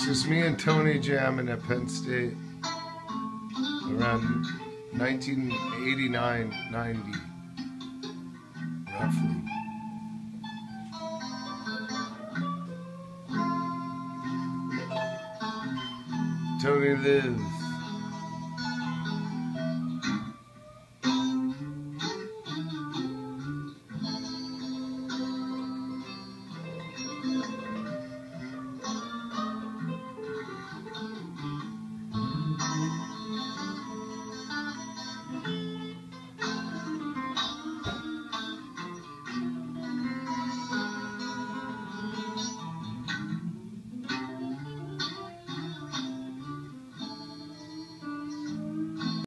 It's just me and Tony jamming at Penn State around 1989 90, roughly. Tony lives.